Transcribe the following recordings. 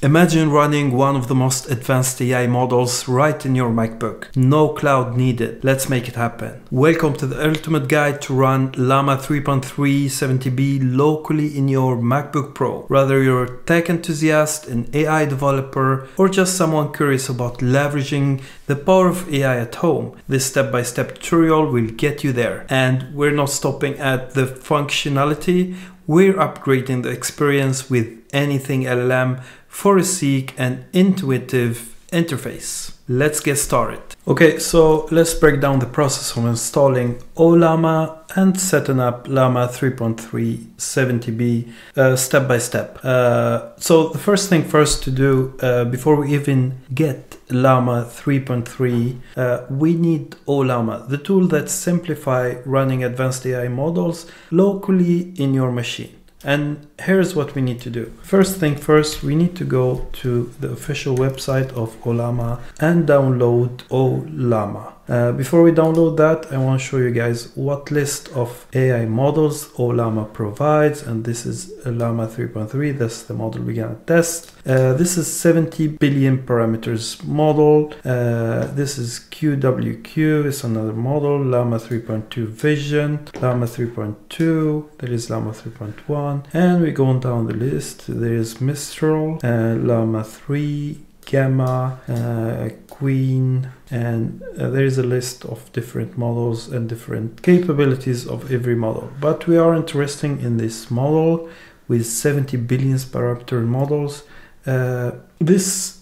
Imagine running one of the most advanced AI models right in your MacBook. No cloud needed. Let's make it happen. Welcome to the ultimate guide to run Llama 3.3 70B locally in your MacBook Pro. Whether you're a tech enthusiast, an AI developer, or just someone curious about leveraging the power of AI at home, this step-by-step tutorial will get you there. And we're not stopping at the functionality, we're upgrading the experience with anything LLM for a sleek and intuitive interface. Let's get started. Okay, so let's break down the process of installing Ollama and setting up Llama 3.3 70B uh, step by step. Uh, so the first thing first to do uh, before we even get Llama 3.3, uh, we need Ollama, the tool that simplify running advanced AI models locally in your machine. And here's what we need to do. First thing first, we need to go to the official website of Ollama and download Ollama. Uh, before we download that, I want to show you guys what list of AI models Ollama provides. And this is Llama 3.3. That's the model we're going to test. Uh, this is 70 billion parameters model. Uh, this is QWQ. It's another model. Llama 3.2 Vision. Llama 3.2. There is Llama 3.1. And we're going down the list. There is Mistral. Uh, Llama 3. Gemma, uh, Qwen, and uh, there is a list of different models and different capabilities of every model. But we are interested in this model with 70 billion parameter models. Uh,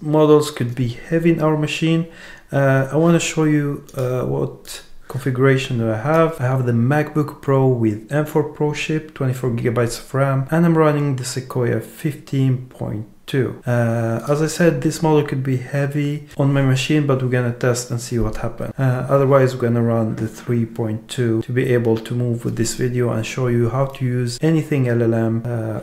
models could be heavy in our machine. Uh, I want to show you uh, what configuration do I have. I have the MacBook Pro with M4 Pro chip, 24 gigabytes of RAM, and I'm running the Sequoia 15.2 too. Uh, as I said, this model could be heavy on my machine, but we're gonna test and see what happens. Uh, otherwise, we're gonna run the 3.2 to be able to move with this video and show you how to use anything LLM uh,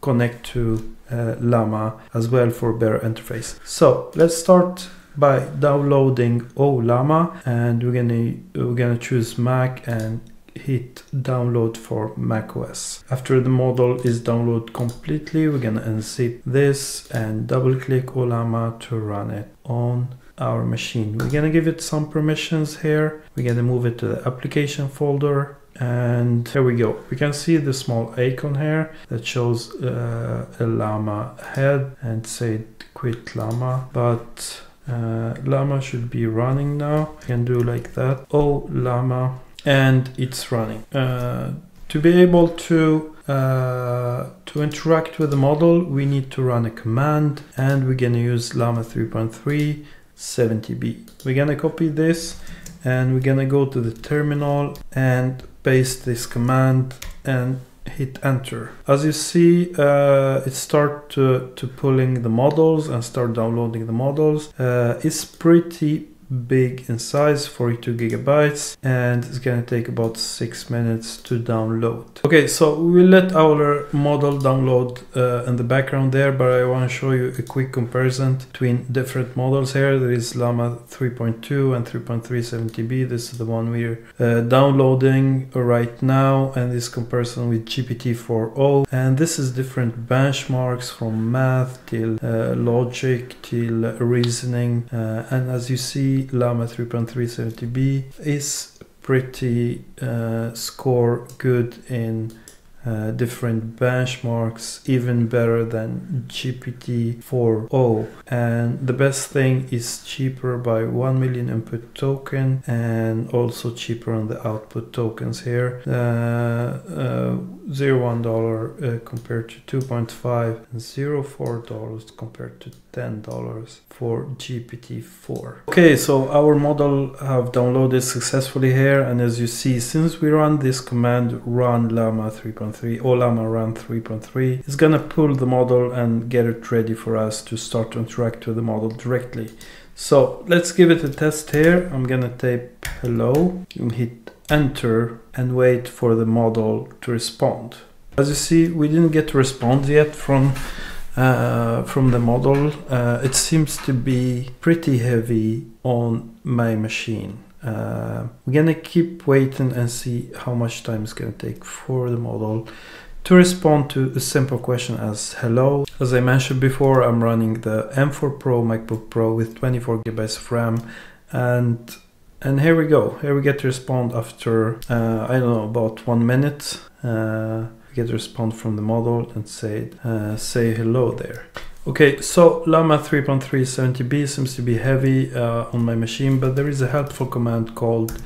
connect to uh, Llama as well for better interface. So let's start by downloading Ollama and we're gonna we're gonna choose Mac and hit download for macOS. After the model is downloaded completely, we're gonna unzip this and double click Ollama to run it on our machine. We're gonna give it some permissions here. We're gonna move it to the application folder and here we go. We can see the small icon here that shows uh, a llama head and say quit llama, but uh, llama should be running now. I can do like that. Oh, llama and it's running. Uh, to be able to uh, to interact with the model, we need to run a command and we're gonna use Llama 3.3 70b. We're gonna copy this and we're gonna go to the terminal and paste this command and hit enter. As you see, uh, it start to, to pulling the models and start downloading the models. Uh, it's pretty big in size 42 gigabytes and it's gonna take about six minutes to download. Okay so we'll let our model download uh, in the background there but I want to show you a quick comparison between different models here. There is Llama 3.2 and 3.370b this is the one we're uh, downloading right now and this comparison with GPT-4o and this is different benchmarks from math till uh, logic till reasoning uh, and as you see Llama 3.370b is pretty uh, score good in uh, different benchmarks even better than GPT-4o and the best thing is cheaper by 1 million input token and also cheaper on the output tokens here. Uh, uh, 01 dollar uh, compared to 2.5 and 04 dollars compared to 10 dollars for GPT-4 okay so our model have downloaded successfully here. And as you see since we run this command run llama 3.3 or llama run 3.3 it's gonna pull the model and get it ready for us to start to interact with the model directly so let's give it a test here i'm gonna type hello and hit enter and wait for the model to respond. As you see, we didn't get a response yet from uh, from the model. Uh, it seems to be pretty heavy on my machine. Uh, we're gonna keep waiting and see how much time it's gonna take for the model to respond to a simple question as hello. As I mentioned before, I'm running the M4 Pro MacBook Pro with 24 gigabytes of RAM and and here we go. Here we get to respond after, uh, I don't know, about one minute. Uh, get a response from the model and say, uh, say hello there. Okay, so Llama 3.3 70B seems to be heavy uh, on my machine, but there is a helpful command called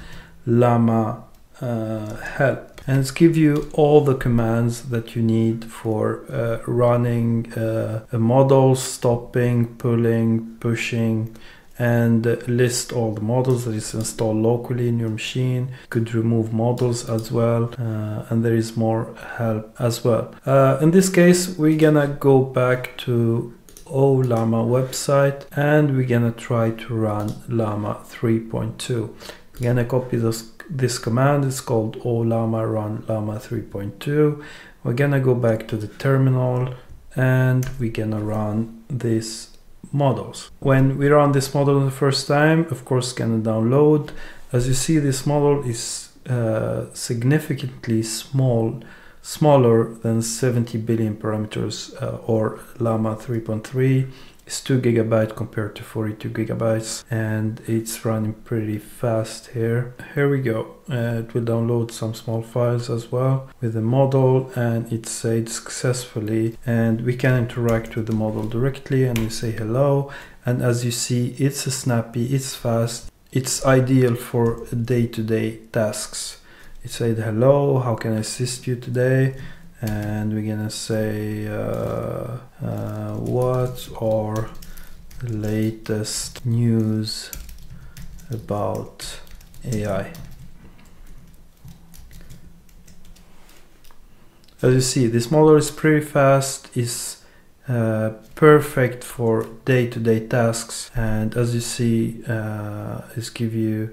ollama uh, help. And it's give you all the commands that you need for uh, running a model, stopping, pulling, pushing, and list all the models that is installed locally in your machine. Could remove models as well uh, and there is more help as well. Uh, in this case we're gonna go back to Ollama website and we're gonna try to run llama 3.2 we're gonna copy this this command. It's called Ollama run llama 3.2 we're gonna go back to the terminal and we're gonna run this models. When we run this model the first time, of course, can download. As you see, this model is uh, significantly small, smaller than 70 billion parameters uh, or Llama 3.3 it's 2 gigabyte compared to 42 gigabytes and it's running pretty fast here. Here we go. Uh, it will download some small files as well with the model and it saved successfully and we can interact with the model directly and we say hello. And as you see it's snappy it's fast. It's ideal for day-to-day -day tasks. It said hello how can i assist you today and we're gonna say uh, uh, what are the latest news about AI as you see this model is pretty fast is uh, perfect for day-to-day -day tasks and as you see uh, give you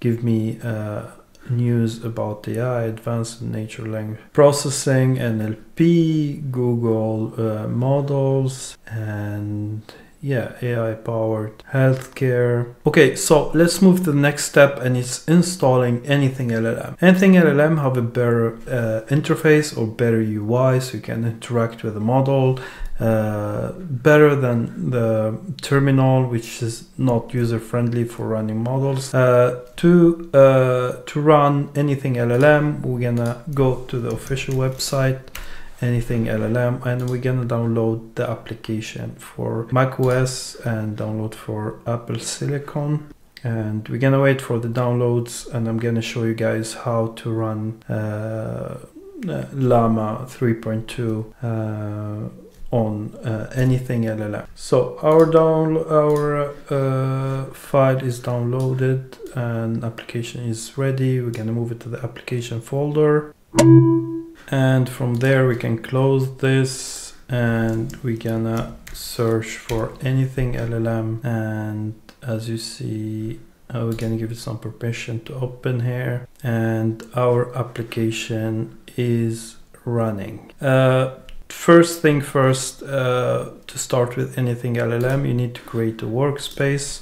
give me uh, news about AI, advanced natural language processing, NLP, Google uh, models, and yeah, AI powered healthcare. Okay, so let's move to the next step and it's installing anything LLM. Anything LLM have a better uh, interface or better UI so you can interact with the model uh, better than the terminal which is not user friendly for running models. Uh, to uh, to run anything LLM we're gonna go to the official website anything LLM and we're gonna download the application for macOS and download for Apple Silicon. And we're gonna wait for the downloads and I'm gonna show you guys how to run uh, Llama 3.2 uh, on uh, anything LLM. So our down our uh, file is downloaded and application is ready. We're gonna move it to the application folder and from there we can close this and we're gonna search for anything LLM and as you see uh, we're gonna give it some permission to open here and our application is running. Uh, first thing first uh, to start with anything LLM you need to create a workspace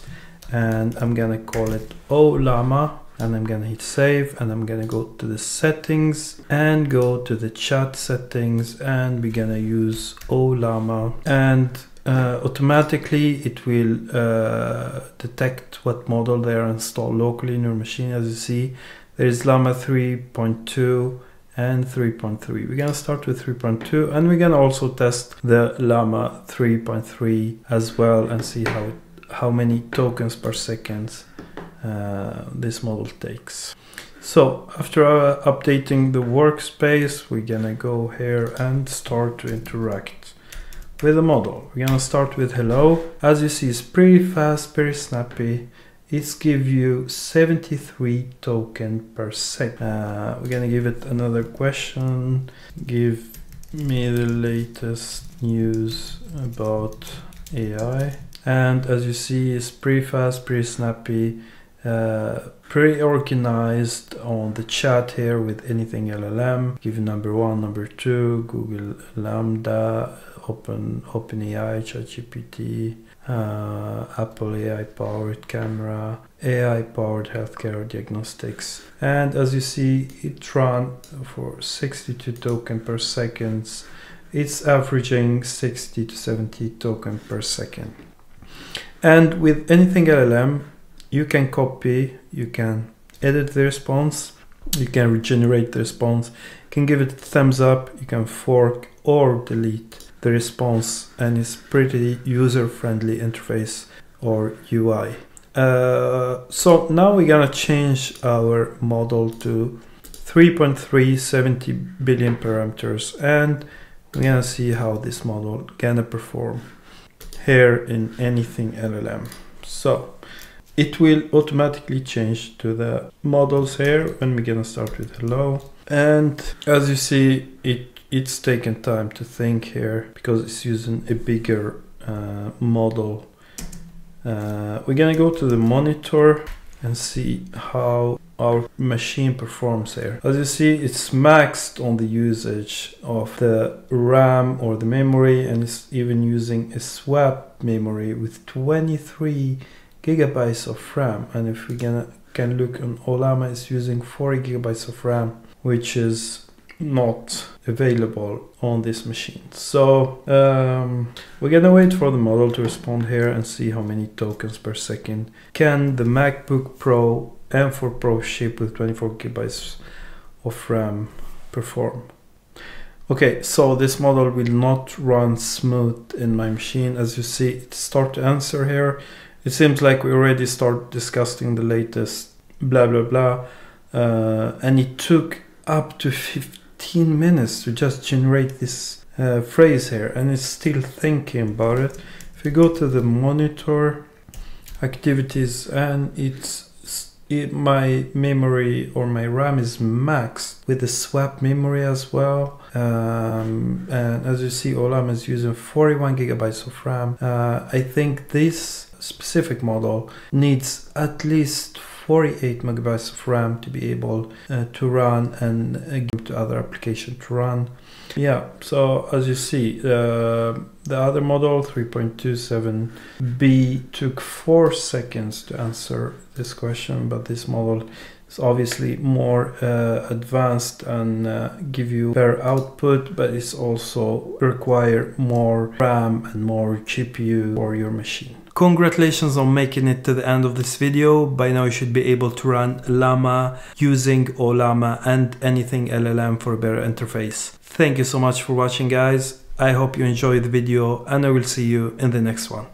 and I'm gonna call it Ollama and I'm gonna hit save and I'm gonna go to the settings and go to the chat settings and we're gonna use Ollama and uh, automatically it will uh, detect what model they are installed locally in your machine. As you see there is Llama 3.2 and 3.3 we're gonna start with 3.2 and we're gonna also test the llama 3.3 as well and see how how many tokens per second uh, this model takes. So after uh, updating the workspace we're gonna go here and start to interact with the model. We're gonna start with hello. As you see it's pretty fast pretty snappy it's give you 73 token per second. Uh, we're gonna give it another question. Give me the latest news about AI. And as you see, it's pretty fast, pretty snappy, uh, pretty organized on the chat here with anything LLM. Give number one, number two, Google LaMDA, Open OpenAI, ChatGPT, uh, Apple AI powered camera, AI powered healthcare diagnostics. And as you see, it ran for 62 token per second. It's averaging 60 to 70 token per second. And with anything LLM, you can copy, you can edit the response, you can regenerate the response, you can give it a thumbs up, you can fork or delete the response and it's pretty user-friendly interface or UI. Uh, so now we're gonna change our model to 3.3 70 billion parameters and we're gonna see how this model gonna perform here in anything LLM. So it will automatically change to the models here when we're gonna start with hello. And as you see, it it's taken time to think here because it's using a bigger uh, model. Uh, we're gonna go to the monitor and see how our machine performs here. As you see, it's maxed on the usage of the RAM or the memory and it's even using a swap memory with 23 gigabytes of RAM. And if we gonna, can look on Ollama, it's using 40 gigabytes of RAM, which is not available on this machine. So um, we're gonna wait for the model to respond here and see how many tokens per second can the MacBook Pro M4 Pro chip with 24 gigabytes of RAM perform. Okay, so this model will not run smooth in my machine. As you see, it start to answer here. It seems like we already start discussing the latest blah blah blah. Uh, and it took up to 15 minutes to just generate this uh, phrase here and it's still thinking about it. If we go to the monitor activities and it's it, my memory or my RAM is maxed with the swap memory as well. Um, and as you see, Ollama is using 41 gigabytes of RAM. Uh, I think this specific model needs at least 48 megabytes of RAM to be able uh, to run and uh, give to other application to run. Yeah, so as you see, uh, the other model 3.27b took four seconds to answer this question, but this model is obviously more uh, advanced and uh, give you better output, but it's also require more RAM and more GPU for your machine. Congratulations on making it to the end of this video. By now you should be able to run Llama using Ollama and anything LLM for a better interface. Thank you so much for watching guys. I hope you enjoyed the video and I will see you in the next one.